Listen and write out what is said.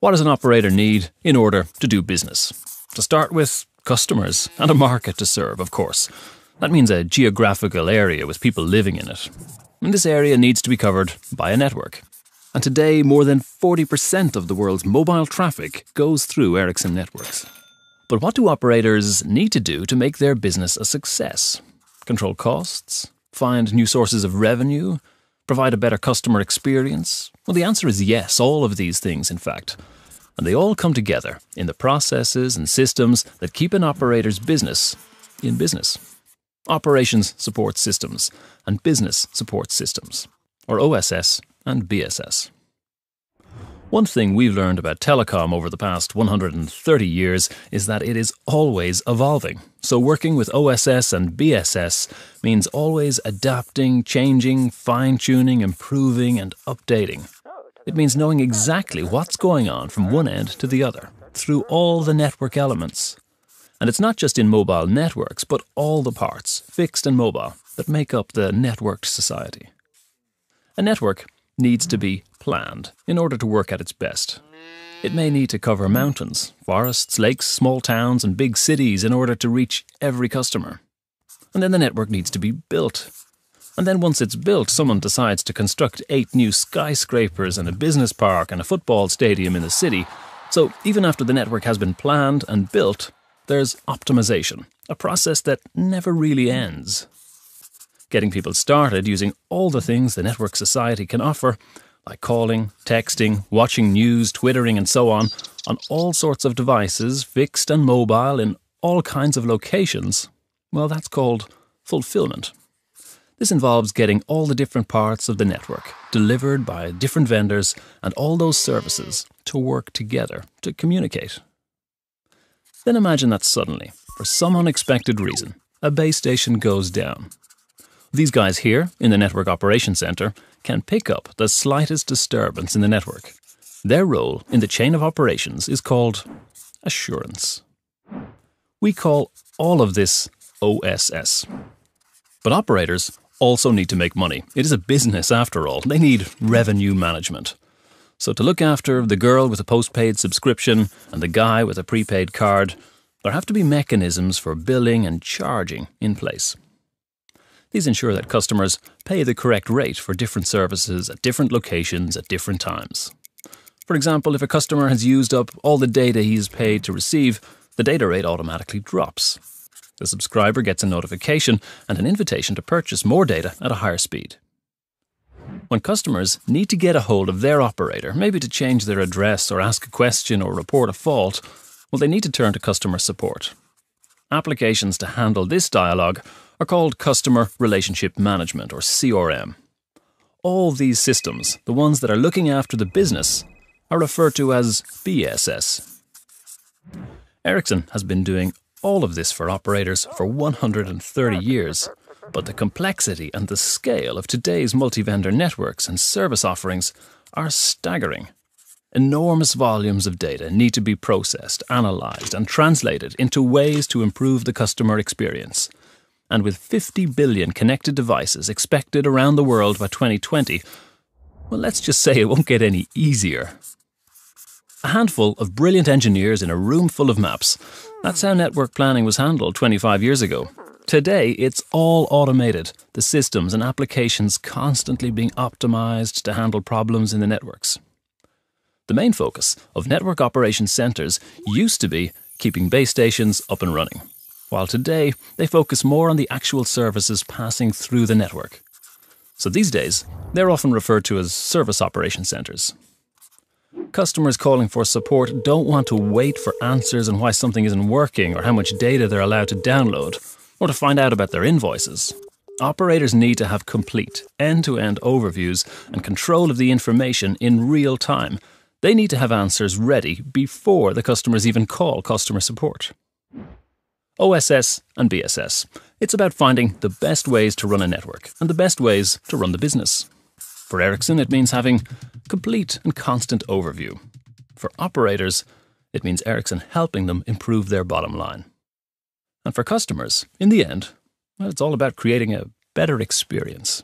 What does an operator need in order to do business? To start with, customers and a market to serve, of course. That means a geographical area with people living in it. And this area needs to be covered by a network. And today, more than 40% of the world's mobile traffic goes through Ericsson networks. But what do operators need to do to make their business a success? Control costs? Find new sources of revenue? Provide a better customer experience? Well, the answer is yes, all of these things, in fact. And they all come together in the processes and systems that keep an operator's business in business. Operations support systems and business support systems, or OSS and BSS. One thing we've learned about telecom over the past 130 years is that it is always evolving. So, working with OSS and BSS means always adapting, changing, fine tuning, improving, and updating. It means knowing exactly what's going on from one end to the other through all the network elements. And it's not just in mobile networks, but all the parts, fixed and mobile, that make up the networked society. A network needs to be planned in order to work at its best. It may need to cover mountains, forests, lakes, small towns, and big cities in order to reach every customer. And then the network needs to be built. And then once it's built, someone decides to construct eight new skyscrapers and a business park and a football stadium in the city. So even after the network has been planned and built, there's optimization, a process that never really ends getting people started using all the things the network society can offer, like calling, texting, watching news, twittering, and so on, on all sorts of devices, fixed and mobile, in all kinds of locations, well, that's called fulfillment. This involves getting all the different parts of the network delivered by different vendors and all those services to work together to communicate. Then imagine that suddenly, for some unexpected reason, a base station goes down these guys here, in the Network Operations Center, can pick up the slightest disturbance in the network. Their role in the chain of operations is called assurance. We call all of this OSS. But operators also need to make money. It is a business after all. They need revenue management. So, to look after the girl with a postpaid subscription and the guy with a prepaid card, there have to be mechanisms for billing and charging in place. These ensure that customers pay the correct rate for different services at different locations at different times. For example, if a customer has used up all the data he is paid to receive, the data rate automatically drops. The subscriber gets a notification and an invitation to purchase more data at a higher speed. When customers need to get a hold of their operator, maybe to change their address or ask a question or report a fault, well, they need to turn to customer support. Applications to handle this dialogue are called Customer Relationship Management, or CRM. All these systems, the ones that are looking after the business, are referred to as BSS. Ericsson has been doing all of this for operators for 130 years, but the complexity and the scale of today's multi vendor networks and service offerings are staggering. Enormous volumes of data need to be processed, analysed, and translated into ways to improve the customer experience and with 50 billion connected devices expected around the world by 2020, well, let's just say it won't get any easier. A handful of brilliant engineers in a room full of maps. That's how network planning was handled 25 years ago. Today, it's all automated, the systems and applications constantly being optimized to handle problems in the networks. The main focus of network operations centers used to be keeping base stations up and running while today they focus more on the actual services passing through the network. So these days, they're often referred to as service operation centers. Customers calling for support don't want to wait for answers on why something isn't working or how much data they're allowed to download, or to find out about their invoices. Operators need to have complete, end to end overviews and control of the information in real time. They need to have answers ready before the customers even call customer support. OSS and BSS. It's about finding the best ways to run a network and the best ways to run the business. For Ericsson, it means having complete and constant overview. For operators, it means Ericsson helping them improve their bottom line. And for customers, in the end, well, it's all about creating a better experience.